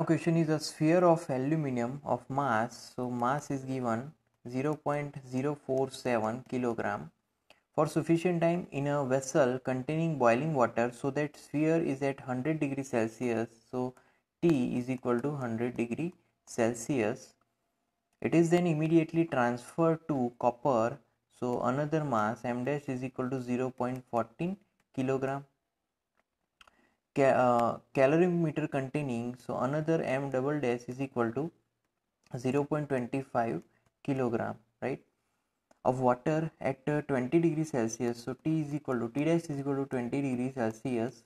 Now question is a sphere of aluminum of mass. So mass is given 0.047 kilogram for sufficient time in a vessel containing boiling water so that sphere is at 100 degree Celsius. So T is equal to 100 degree Celsius. It is then immediately transferred to copper. So another mass m dash is equal to 0.14 kilogram ca uh, calorimeter containing so another m double dash is equal to 0.25 kilogram right? Of water at uh, 20 degrees celsius so t is equal to t dash is equal to 20 degrees celsius.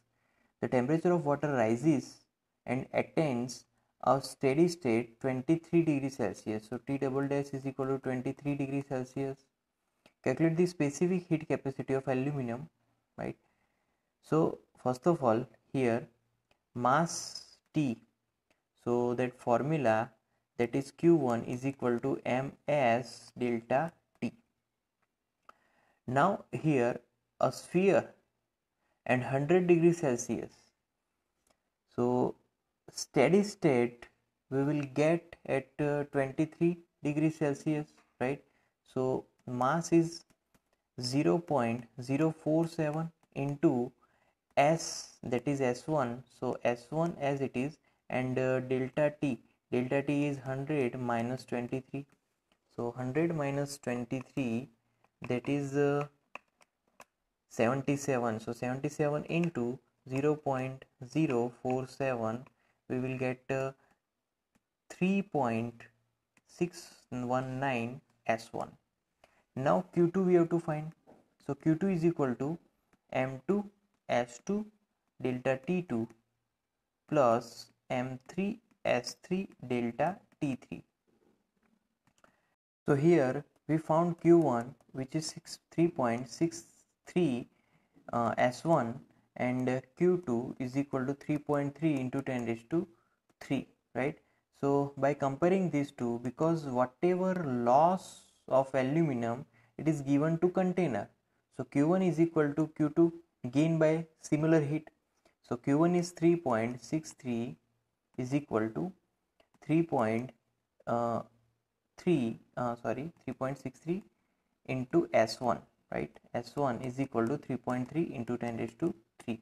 The temperature of water rises and attains a steady state 23 degrees celsius so t double dash is equal to 23 degrees celsius. Calculate the specific heat capacity of aluminum right? So first of all here mass T. So that formula that is Q1 is equal to ms delta T. Now here a sphere and 100 degrees Celsius. So steady state we will get at uh, 23 degrees Celsius right? So mass is 0.047 into s that is s1 so s1 as it is and uh, delta t. Delta t is 100 minus 23 so 100 minus 23 that is uh, 77 so 77 into 0 0.047 we will get uh, 3.619 s1 now q2 we have to find. So q2 is equal to m2 S2 delta T2 plus M3 S3 delta T3. So here we found Q1 which is 3.63 uh, S1 and uh, Q2 is equal to 3.3 into 10 raised to 3 right. So by comparing these two because whatever loss of aluminum it is given to container. So Q1 is equal to Q2 gain by similar heat. So q1 is 3.63 is equal to 3.3 uh, uh, sorry 3.63 into s1 right? S1 is equal to 3.3 into 10 raised to 3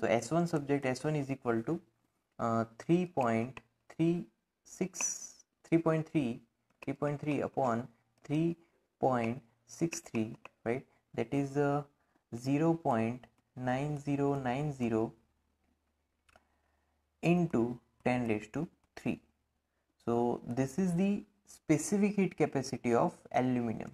so s1 subject s1 is equal to uh, 3.36 3.3 3.3 upon 3.63 right? That is uh, 0. 9090 into 10 raised to 3 so this is the specific heat capacity of aluminum